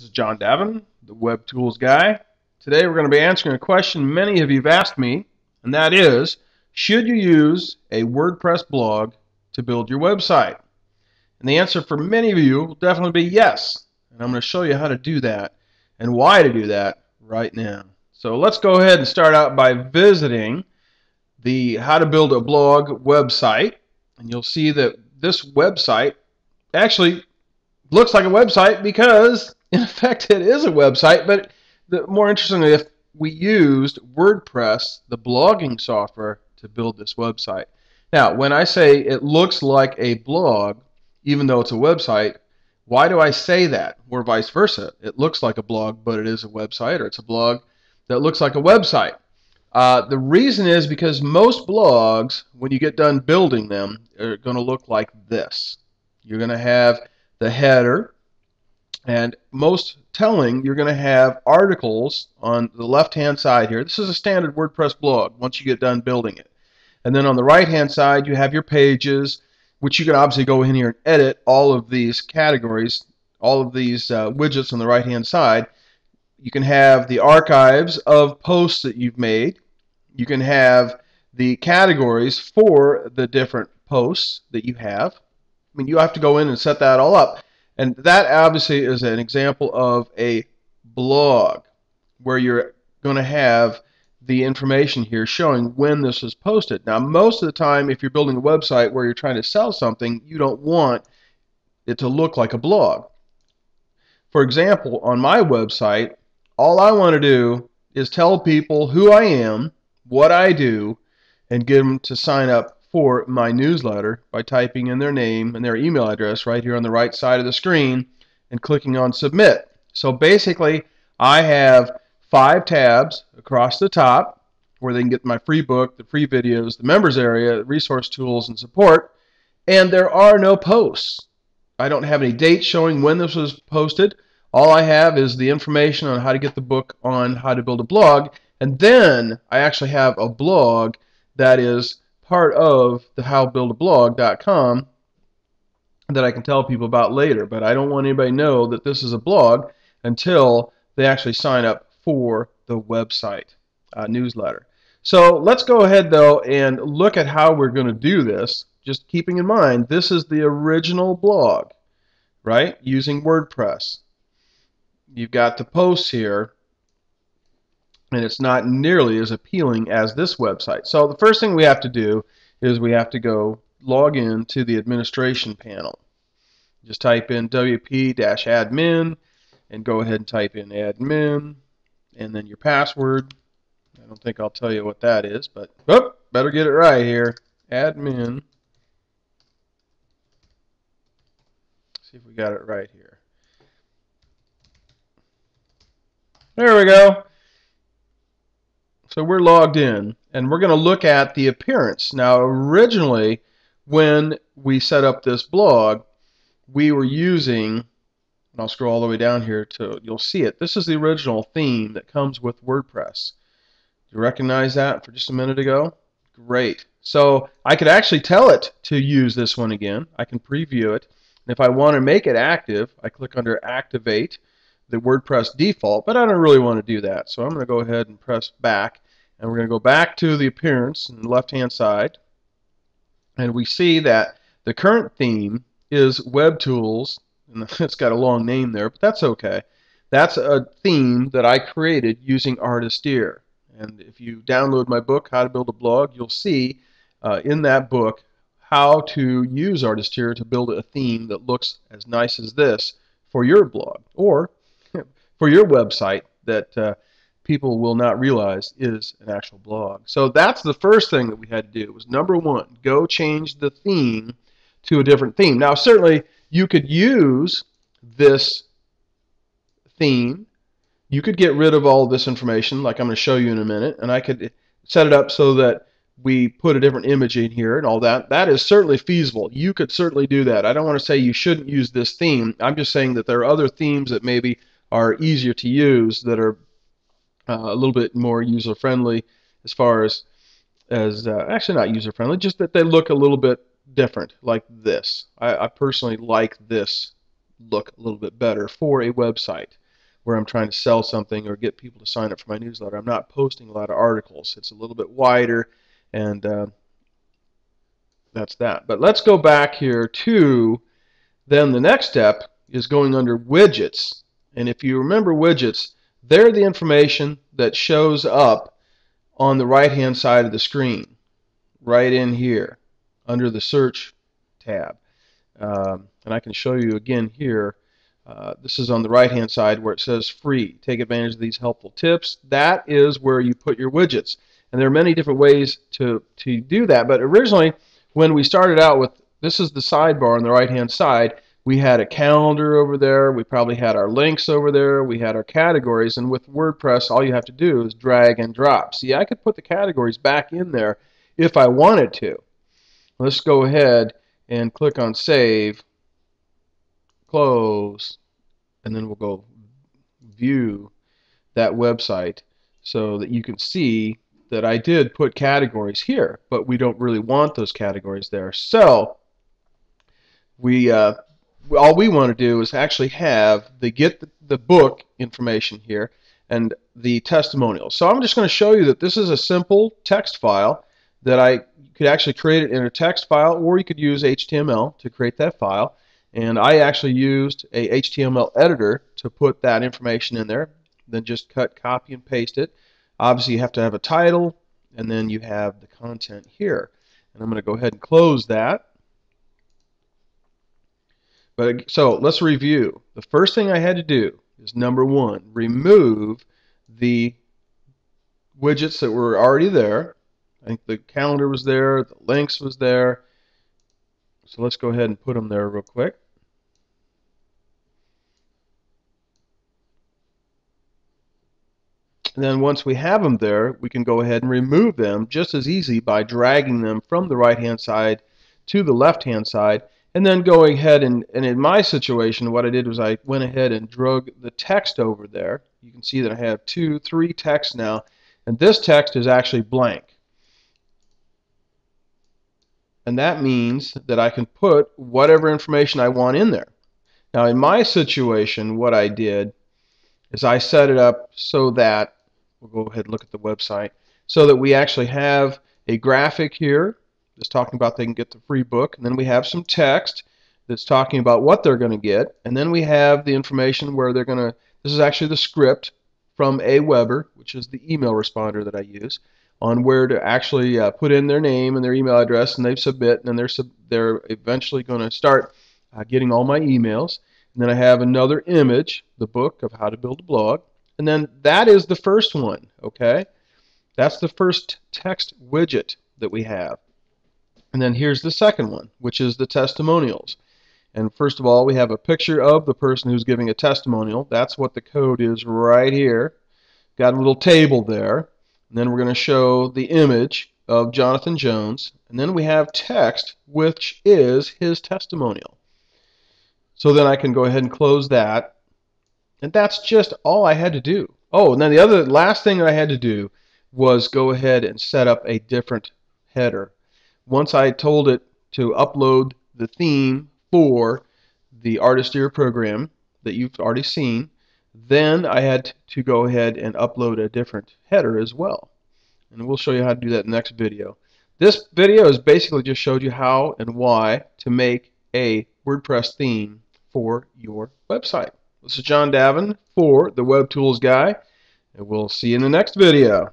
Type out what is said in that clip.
This is John Davin, the Web Tools Guy. Today we're going to be answering a question many of you have asked me, and that is, should you use a WordPress blog to build your website? And the answer for many of you will definitely be yes. And I'm going to show you how to do that and why to do that right now. So let's go ahead and start out by visiting the How to Build a Blog website. And you'll see that this website actually looks like a website because in effect it is a website but the, more interestingly if we used WordPress the blogging software to build this website. Now when I say it looks like a blog even though it's a website why do I say that? Or vice versa. It looks like a blog but it is a website or it's a blog that looks like a website. Uh, the reason is because most blogs when you get done building them are going to look like this. You're going to have the header, and most telling, you're going to have articles on the left-hand side here. This is a standard WordPress blog once you get done building it. And then on the right-hand side, you have your pages, which you can obviously go in here and edit all of these categories, all of these uh, widgets on the right-hand side. You can have the archives of posts that you've made. You can have the categories for the different posts that you have. I mean, you have to go in and set that all up. And that obviously is an example of a blog where you're going to have the information here showing when this is posted. Now, most of the time, if you're building a website where you're trying to sell something, you don't want it to look like a blog. For example, on my website, all I want to do is tell people who I am, what I do, and get them to sign up for my newsletter by typing in their name and their email address right here on the right side of the screen and clicking on submit. So basically, I have five tabs across the top where they can get my free book, the free videos, the members area, resource tools, and support. And there are no posts. I don't have any dates showing when this was posted. All I have is the information on how to get the book on how to build a blog. And then I actually have a blog that is part of the howbuildablog.com that I can tell people about later, but I don't want anybody to know that this is a blog until they actually sign up for the website uh, newsletter. So let's go ahead though and look at how we're going to do this. Just keeping in mind, this is the original blog, right? Using WordPress. You've got the posts here and it's not nearly as appealing as this website. So the first thing we have to do is we have to go log in to the administration panel. Just type in wp-admin and go ahead and type in admin and then your password. I don't think I'll tell you what that is, but oh, better get it right here. Admin. See if we got it right here. There we go. So we're logged in and we're going to look at the appearance. Now originally when we set up this blog we were using and I'll scroll all the way down here to you'll see it. This is the original theme that comes with WordPress. Do you recognize that for just a minute ago? Great. So I could actually tell it to use this one again. I can preview it. And if I want to make it active, I click under Activate the WordPress default, but I don't really want to do that. So I'm going to go ahead and press back, and we're going to go back to the appearance on the left-hand side, and we see that the current theme is Web Tools, and it's got a long name there, but that's okay. That's a theme that I created using Artisteer. And if you download my book, How to Build a Blog, you'll see uh, in that book how to use Artisteer to build a theme that looks as nice as this for your blog. Or for your website that uh, people will not realize is an actual blog. So that's the first thing that we had to do was number one, go change the theme to a different theme. Now certainly you could use this theme. You could get rid of all this information like I'm going to show you in a minute and I could set it up so that we put a different image in here and all that. That is certainly feasible. You could certainly do that. I don't want to say you shouldn't use this theme. I'm just saying that there are other themes that maybe are easier to use that are uh, a little bit more user friendly as far as as uh, actually not user friendly just that they look a little bit different like this I, I, personally like this look a little bit better for a website where I'm trying to sell something or get people to sign up for my newsletter. I'm not posting a lot of articles. It's a little bit wider, and uh, that's that. But let's go back here to then the next step is going under widgets. And if you remember widgets, they're the information that shows up on the right hand side of the screen, right in here, under the search tab. Um, and I can show you again here. Uh, this is on the right hand side where it says free. Take advantage of these helpful tips. That is where you put your widgets. And there are many different ways to, to do that. But originally, when we started out with this is the sidebar on the right hand side, we had a calendar over there. We probably had our links over there. We had our categories. And with WordPress, all you have to do is drag and drop. See, I could put the categories back in there if I wanted to. Let's go ahead and click on Save, Close, and then we'll go View that website so that you can see that I did put categories here, but we don't really want those categories there. So we uh, all we want to do is actually have the get the, book information here and the testimonial. So I'm just going to show you that this is a simple text file that I could actually create it in a text file or you could use HTML to create that file. And I actually used a HTML editor to put that information in there. Then just cut, copy, and paste it. Obviously, you have to have a title, and then you have the content here. And I'm going to go ahead and close that. But so let's review. The first thing I had to do is number one, remove the widgets that were already there. I think the calendar was there, the links was there. So let's go ahead and put them there real quick. And then once we have them there, we can go ahead and remove them just as easy by dragging them from the right hand side to the left hand side and then going ahead and, and in my situation what I did was I went ahead and drug the text over there. You can see that I have two three texts now. And this text is actually blank. And that means that I can put whatever information I want in there. Now in my situation what I did is I set it up so that we'll go ahead and look at the website so that we actually have a graphic here just talking about they can get the free book. And then we have some text that's talking about what they're going to get. And then we have the information where they're going to, this is actually the script from Aweber, which is the email responder that I use, on where to actually uh, put in their name and their email address, and they submit, and then they're, sub they're eventually going to start uh, getting all my emails. And then I have another image, the book of how to build a blog. And then that is the first one, okay? That's the first text widget that we have. And then here's the second one, which is the testimonials. And first of all, we have a picture of the person who's giving a testimonial. That's what the code is right here. Got a little table there. And then we're going to show the image of Jonathan Jones. And then we have text, which is his testimonial. So then I can go ahead and close that. And that's just all I had to do. Oh, and then the other last thing that I had to do was go ahead and set up a different header once I told it to upload the theme for the Artisteer program that you've already seen, then I had to go ahead and upload a different header as well. And we'll show you how to do that next video. This video has basically just showed you how and why to make a WordPress theme for your website. This is John Davin for the Web Tools Guy, and we'll see you in the next video.